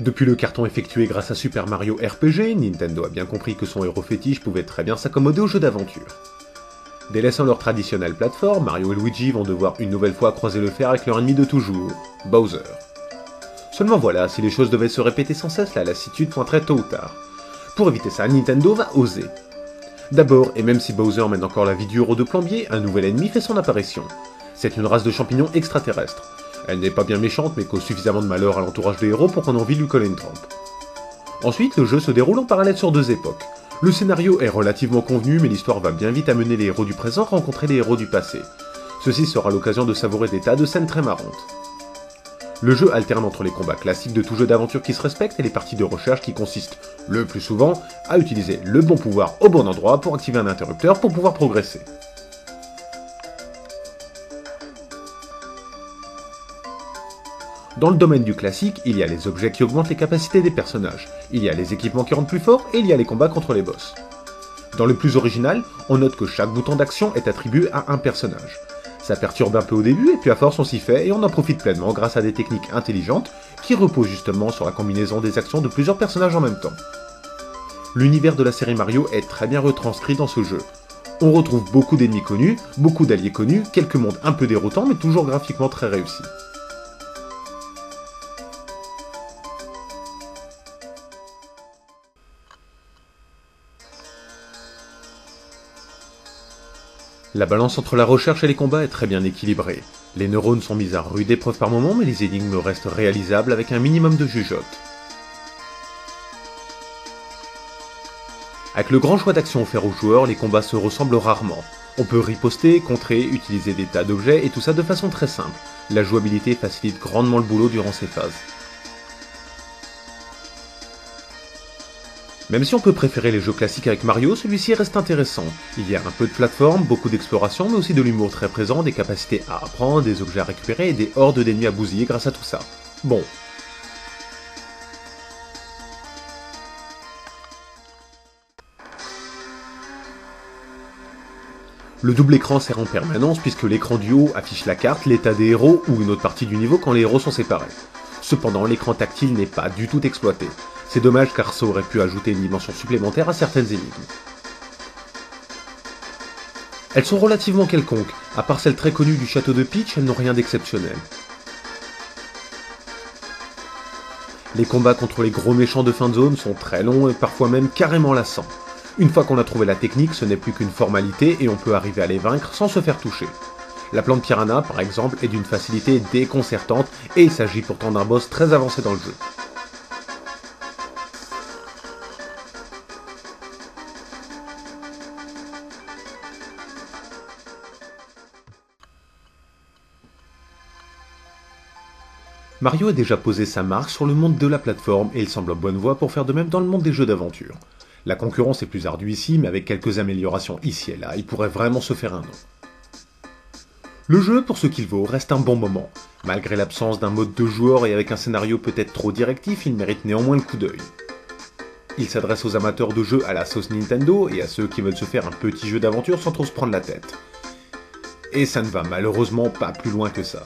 Depuis le carton effectué grâce à Super Mario RPG, Nintendo a bien compris que son héros fétiche pouvait très bien s'accommoder aux jeux d'aventure. Délaissant leur traditionnelle plateforme, Mario et Luigi vont devoir une nouvelle fois croiser le fer avec leur ennemi de toujours, Bowser. Seulement voilà, si les choses devaient se répéter sans cesse, la lassitude pointerait tôt ou tard. Pour éviter ça, Nintendo va oser. D'abord, et même si Bowser mène encore la vie dure au de plombier, un nouvel ennemi fait son apparition. C'est une race de champignons extraterrestres. Elle n'est pas bien méchante, mais cause suffisamment de malheur à l'entourage des héros pour qu'on envie de lui coller une trempe. Ensuite, le jeu se déroule en parallèle sur deux époques. Le scénario est relativement convenu, mais l'histoire va bien vite amener les héros du présent à rencontrer les héros du passé. Ceci sera l'occasion de savourer des tas de scènes très marrantes. Le jeu alterne entre les combats classiques de tout jeu d'aventure qui se respecte et les parties de recherche qui consistent, le plus souvent, à utiliser le bon pouvoir au bon endroit pour activer un interrupteur pour pouvoir progresser. Dans le domaine du classique, il y a les objets qui augmentent les capacités des personnages, il y a les équipements qui rendent plus forts et il y a les combats contre les boss. Dans le plus original, on note que chaque bouton d'action est attribué à un personnage. Ça perturbe un peu au début et puis à force on s'y fait et on en profite pleinement grâce à des techniques intelligentes qui reposent justement sur la combinaison des actions de plusieurs personnages en même temps. L'univers de la série Mario est très bien retranscrit dans ce jeu. On retrouve beaucoup d'ennemis connus, beaucoup d'alliés connus, quelques mondes un peu déroutants mais toujours graphiquement très réussis. La balance entre la recherche et les combats est très bien équilibrée. Les neurones sont mis à rude épreuve par moment, mais les énigmes restent réalisables avec un minimum de jugeote. Avec le grand choix d'action offert aux joueurs, les combats se ressemblent rarement. On peut riposter, contrer, utiliser des tas d'objets et tout ça de façon très simple. La jouabilité facilite grandement le boulot durant ces phases. Même si on peut préférer les jeux classiques avec Mario, celui-ci reste intéressant. Il y a un peu de plateforme, beaucoup d'exploration, mais aussi de l'humour très présent, des capacités à apprendre, des objets à récupérer et des hordes d'ennemis à bousiller grâce à tout ça. Bon. Le double écran sert en permanence puisque l'écran du haut affiche la carte, l'état des héros ou une autre partie du niveau quand les héros sont séparés. Cependant, l'écran tactile n'est pas du tout exploité. C'est dommage car ça aurait pu ajouter une dimension supplémentaire à certaines énigmes. Elles sont relativement quelconques, à part celle très connue du château de Peach, elles n'ont rien d'exceptionnel. Les combats contre les gros méchants de fin de zone sont très longs et parfois même carrément lassants. Une fois qu'on a trouvé la technique, ce n'est plus qu'une formalité et on peut arriver à les vaincre sans se faire toucher. La plante piranha, par exemple, est d'une facilité déconcertante et il s'agit pourtant d'un boss très avancé dans le jeu. Mario a déjà posé sa marque sur le monde de la plateforme et il semble en bonne voie pour faire de même dans le monde des jeux d'aventure. La concurrence est plus ardue ici, mais avec quelques améliorations ici et là, il pourrait vraiment se faire un nom. Le jeu, pour ce qu'il vaut, reste un bon moment. Malgré l'absence d'un mode de joueur et avec un scénario peut-être trop directif, il mérite néanmoins le coup d'œil. Il s'adresse aux amateurs de jeux à la sauce Nintendo et à ceux qui veulent se faire un petit jeu d'aventure sans trop se prendre la tête. Et ça ne va malheureusement pas plus loin que ça.